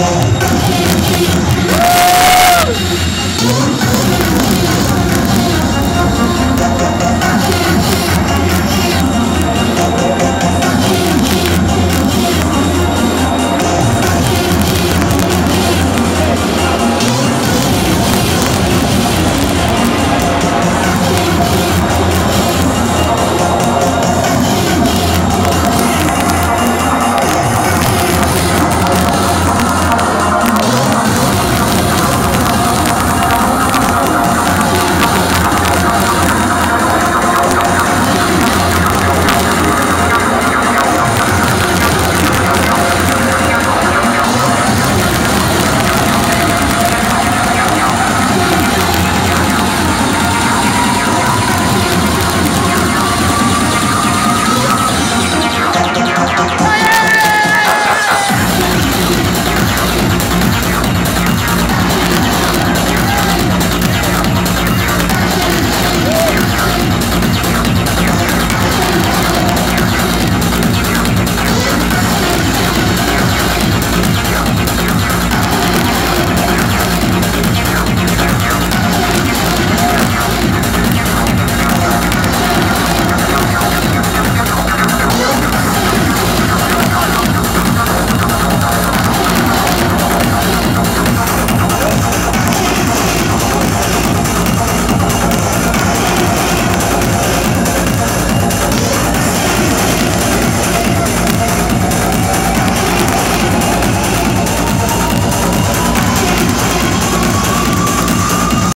Woo!